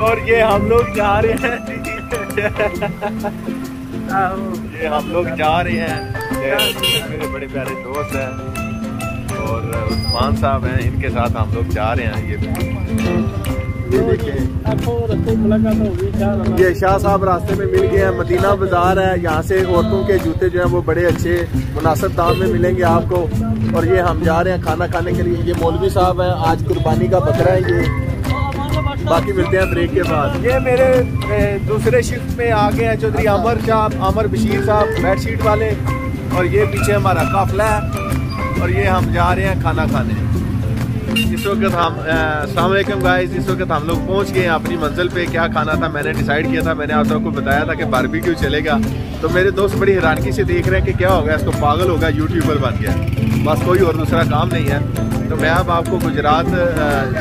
और ये हम लोग जा रहे हैं। ये हम लोग जा रहे हैं। मेरे बड़े प्यारे दोस्त हैं और उस्मान साहब हैं, इनके साथ हम लोग जा रहे हैं। ये ये शाह साहब रास्ते में मिल गए हैं। मदीना बाज़ार है। यहाँ से औरतों के जूते जो हैं, वो बड़े अच्छे मुनासिब दाम में मिलेंगे आपको। और ये हम जा रहे हैं खाना खाने के लिए। ये मौलवी साहब हैं। आज कुर्बानी का बकरा है ये। बाकी मिलते हैं ब्रेक के बाद। ये मेरे दूसरे शिफ्ट में आ गए हैं चौधरी अमर साहब अमर बशीर साहब बेडशीट वाले और ये पीछे हमारा काफला है और ये हम जा रहे हैं खाना खाने। इस वक्त हम अलैक्म गाइस इस वक्त हम लोग पहुँच गए हैं अपनी मंजिल पे। क्या खाना था? मैंने डिसाइड किया था, मैंने आप सबको बताया था कि बारबी क्यों चलेगा। तो मेरे दोस्त बड़ी हैरानगी से देख रहे हैं कि क्या होगा, इसको पागल होगा यूट्यूबर बन गया। बस कोई और दूसरा काम नहीं है। तो मैं अब आपको गुजरात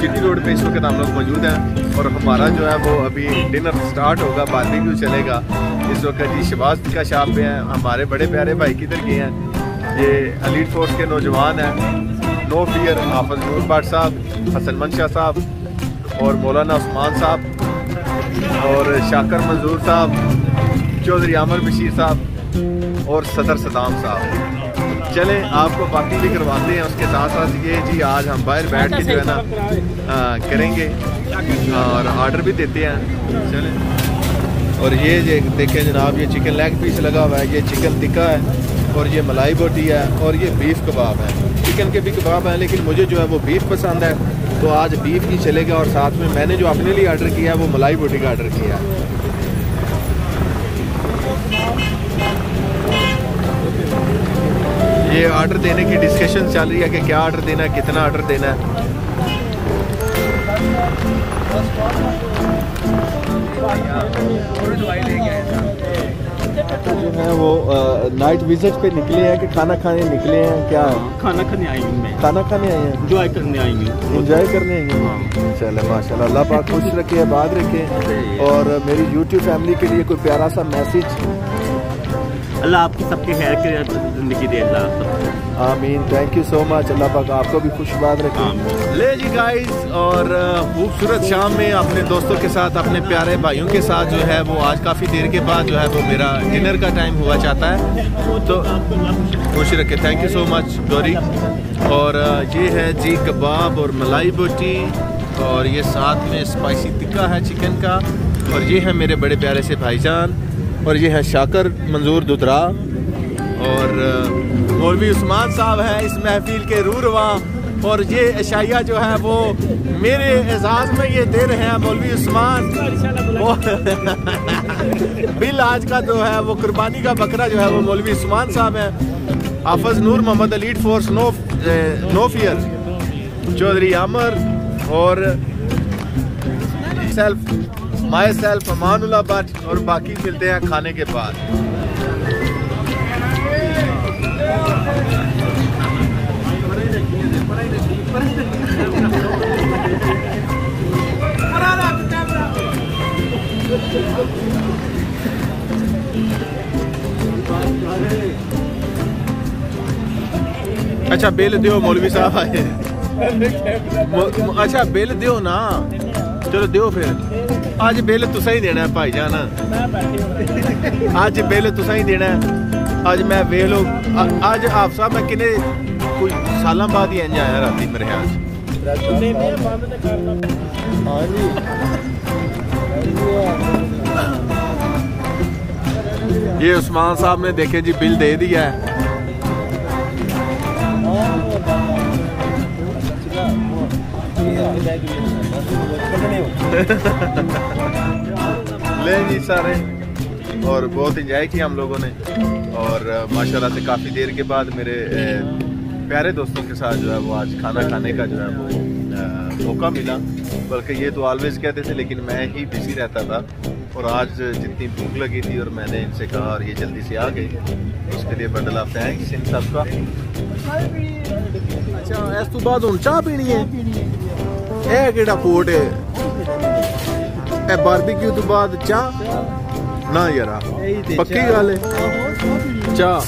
चिटी रोड पे इस वक्त हम लोग मौजूद हैं। और हमारा जो है वो अभी डिनर स्टार्ट होगा बारबी क्यों चलेगा। इस वक्त जी शबाज का शाप पे हैं। हमारे बड़े प्यारे भाई किधर गए हैं? ये अलीट फोर्स के नौजवान हैं। नो फियर हाफज नूर बाट साहब, हसन मंशा साहब और मौलाना उस्मान साहब और शाकर मंजूर साहब, चौधरी आमर बशीर साहब और सदर सदाम साहब। चले, आपको बाकी भी करवाते हैं, उसके साथ साथ ये जी, आज हम बाहर बैठ के जो है ना करेंगे, और ऑर्डर भी देते हैं। चले, और ये देखें जनाब, ये चिकन लेग पीस लगा हुआ है, ये चिकन टिक्का है, और ये मलाई बोटी है, और ये बीफ कबाब है। चिकन के भी कबाब हैं, लेकिन मुझे जो है वो बीफ पसंद है। तो आज बीफ ही चलेगा और साथ में मैंने जो अपने लिए ऑर्डर किया है, वो मलाई बोटी का ऑर्डर किया है। ये ऑर्डर देने की डिस्कशन चल रही है कि क्या ऑर्डर देना है, कितना ऑर्डर देना है। जो है वो नाइट विज़िट पे निकले हैं कि खाना खाने निकले हैं? क्या? है खाना खाने आएँगे खाना खाने आई हैं? इंजॉय करने आएँगे इंजॉय करने आई हूँ? चले माशा अल्लाह पाक खुश रखे आबाद रखे। और मेरी यूट्यूब फैमिली के लिए कोई प्यारा सा मैसेज अल्लाह आपकी सबके खैर के ज़िंदगी दे अल्लाह आमीन। Thank you so much Allah पाक आपको भी खुशबाद रखे। ले जी गाइस और खूबसूरत शाम में अपने दोस्तों के साथ, अपने प्यारे भाइयों के साथ जो है, वो आज काफ़ी देर के बाद जो है, वो मेरा डिनर का टाइम हुआ चाहता है। तो खुश रखे। Thank you so much Gauri और ये है जी कबाब और मलाई बोटी, और ये साथ में स्पाइसी टिक्का है चिकन का। और ये है मेरे बड़े प्यारे से भाईजान। और ये है शाकर मंजूर दुदरा और मौलवी उस्मान साहब हैं इस महफिल के रूरवा। और ये अशाइया जो है वो मेरे एजाज में ये दे रहे हैं मौलवी उस्मान। बिल आज का जो है वो कुर्बानी का बकरा जो है वो मौलवी उस्मान साहब हैं। हाफज Noor Mohammad elite force no no fear Chaudhary Amar और self myself Amanullah Bhatt. और बाकी मिलते हैं खाने के बाद। अच्छा बिल दो मौलवी साहब आए। अच्छा बिल दियो ना। चलो, दियो फिर। अज बिल तुसा ही देना भाई जान अज बिल तुसा ही देना अज मैं वेख लो अज आप साहब, मैं किन्ने कुछ साल बाद ही इंज आया राती मेरे ख्याल हाँ जी। ये उस्मान साहब ने देखे जी, बिल दे दिया है। ले जी सारे। और बहुत इंजॉय किया हम लोगों ने। और माशाल्लाह से काफ़ी देर के बाद मेरे प्यारे दोस्तों के साथ जो है वो आज खाना खाने का जो है वो मौका मिला। बल्कि ये तो ऑलवेज कहते थे लेकिन मैं ही बिजी रहता था और आज जितनी भूख लगी थी और मैंने इनसे कहा और ये जल्दी से आ गए उसके लिए बदला थैंक्स इन सबका अच्छा इस तो बाद हूँ चाह पीनी है ਇਹ ਕਿਹੜਾ ਕੋਟ ਹੈ ਇਹ ਬਾਰਬੀਕਿਊ ਤੋਂ ਬਾਅਦ ਚਾਹ ਨਾ ਯਾਰਾ ਪੱਕੀ ਗੱਲ ਹੈ ਚਾਹ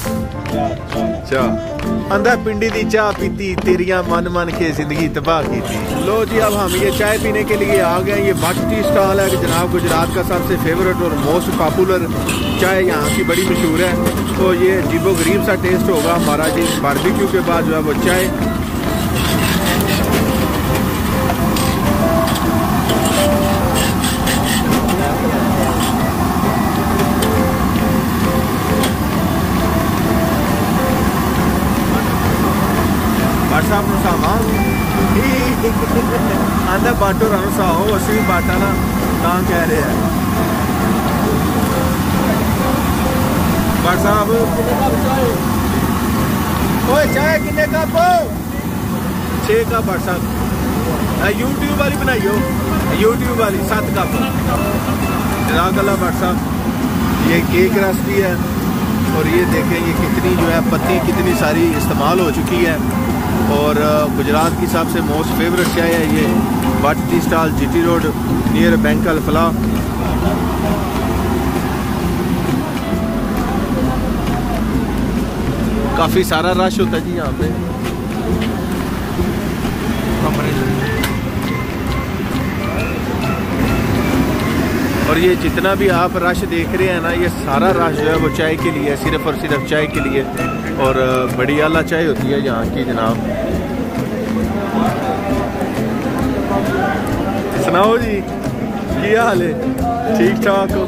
ਚਾਹ अंधा पिंडी दी चाह पीती तेरिया मन मन के जिंदगी तबाह की थी लो जी अब हम ये चाय पीने के लिए आ गए ये बट टी स्टॉल है कि जनाब गुजरात का सबसे फेवरेट और मोस्ट पॉपुलर चाय यहाँ की बड़ी मशहूर है तो ये अजीबो गरीब सा टेस्ट होगा हमारा जी बारबेक्यू के बाद जो है वो चाय ਆਂਦਾ ਬਾਟੋ ਰਾਂ ਸਾਓ ਅਸੀਂ ਵੀ ਬਾਟਾ ਨਾ ਤਾਂ ਕਹਿ ਰਹੇ ਆ WhatsApp ਓਏ ਚਾਹ ਕਿੰਨੇ ਕੱਪ 6 ਕੱਪ WhatsApp ਆ YouTube ਵਾਲੀ ਬਣਾਈਓ YouTube वाली सात कप जनाक अल्लाह WhatsApp ये केक रेसिपी है और ये देखें ये कितनी जो है पत्ती कितनी सारी इस्तेमाल हो चुकी है और गुजरात की सबसे मोस्ट फेवरेट चाय है ये? बाटी stall GT road near bank Alfalah काफ़ी सारा रश होता है जी यहाँ पे। ये जितना भी आप रश देख रहे हैं ना, ये सारा रश जो है वो चाय के लिए, सिर्फ़ और सिर्फ़ चाय के लिए। और बड़ी आला चाय होती है यहाँ की, जनाब। सुनाओ जी क्या हाल है? ठीक ठाक हो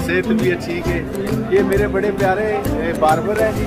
सेहत भी ठीक है। ये मेरे बड़े प्यारे बारबर हैं जी।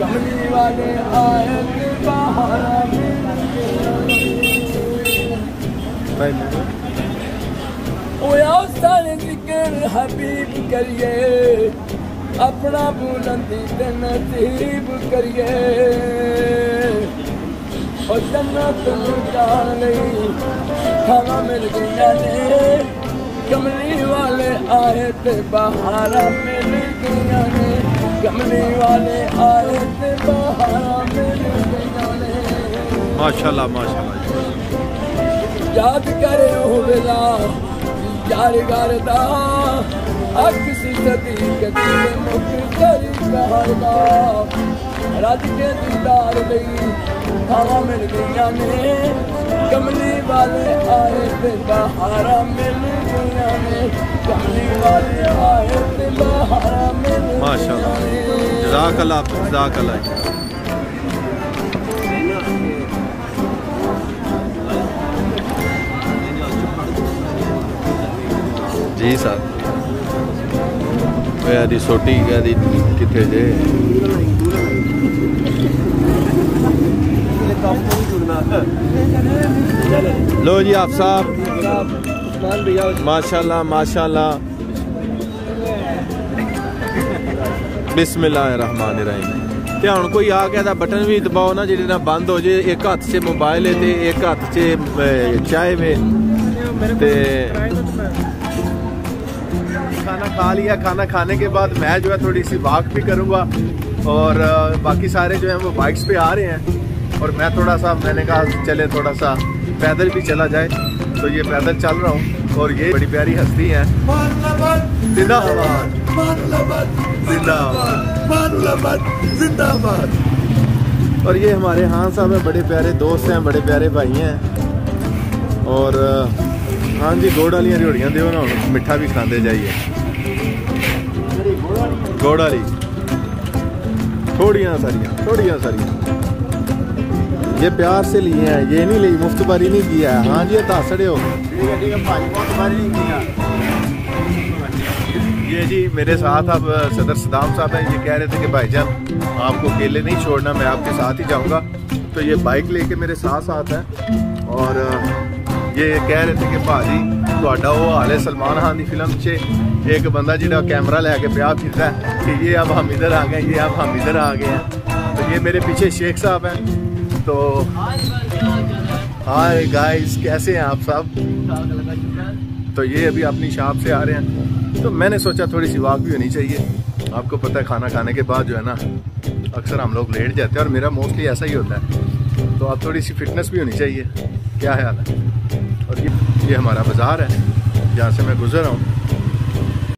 कमली वाले आए बहारा हबीब करिए अपना बुलंदी ते नसीब करिए मिल ने। कमली वाले आए थे बहारा मिल गया माशाल्लाह माशाल्लाह। याद करे हो वेला यार करदा अक्स सदी कदी मुख करी कहरदा रज के दीदार लई हवा मिल गया ने, कमली वाले आए थे बहारा मिल गया ने, कमली वाले आए थे बहारा माशा जजाकला जजाकला जी सर। तो यदि सोटी यदि कितने जे लो जी, आप साहब। माशाल्लाह माशाल्लाह। बिस्मिल्लाहिर्रहमानिर्रहीम। ਧਿਆਨ ध्यान कोई आ गया ਬਟਨ ਵੀ ਦਬਾਓ ਨਾ ਜਿਹੜੇ ਨਾਲ ਬੰਦ ਹੋ ਜੇ ਇੱਕ ਹੱਥ 'ਚ ਮੋਬਾਈਲ ਹੈ ਤੇ ਇੱਕ ਹੱਥ 'ਚ खाना खा लिया, खाना खाने के बाद मैं जो है थोड़ी सी वाक भी करूँगा और बाकी सारे जो हैं वो बाइक्स पे आ रहे हैं और मैं थोड़ा सा, मैंने कहा चले थोड़ा सा पैदल भी चला जाए तो ये पैदल चल रहा हूँ। और ये बड़ी प्यारी हस्ती है। जिंदाबाद। जिंदाबाद। जिंदाबाद। और ये हमारे हाँ साहब हैं बड़े प्यारे दोस्त हैं बड़े प्यारे भाई हैं। और हाँ जी गुड़ वाली रियोड़ियाँ दो ना मिठा भी खाते जाइए। गुड़ वाली थोड़ियाँ सारियाँ थोड़ियाँ सारियाँ। ये प्यार से लिए हैं ये नहीं ली मुफ्त बारी नहीं किया है हाँ जी ये दस रहे हो ये ये जी मेरे साथ अब सदर सदाम साहब हैं ये कह रहे थे कि भाईजान आपको अकेले नहीं छोड़ना मैं आपके साथ ही जाऊंगा तो ये बाइक लेके मेरे साथ साथ हैं और ये कह रहे थे कि भाजी ਤੁਹਾਡਾ ਉਹ ਹਾਲ ਹੈ सलमान खान की फिल्म 'ਚ एक बंदा ਜਿਹੜਾ कैमरा लेके ਪਿਆ फिरता है कि ये अब हम इधर आ गए ये अब हम इधर आ गए हैं तो ये मेरे पीछे शेख साहब हैं तो हाय गाइस कैसे हैं आप सब? तो ये अभी अपनी शॉप से आ रहे हैं। तो मैंने सोचा थोड़ी सी वाक भी होनी चाहिए। आपको पता है खाना खाने के बाद जो है ना, अक्सर हम लोग लेट जाते हैं और मेरा मोस्टली ऐसा ही होता है। तो आप थोड़ी सी फिटनेस भी होनी चाहिए। क्या ख्याल है? और ये ये हमारा बाज़ार है, जहाँ से मैं गुजर रहा हूँ।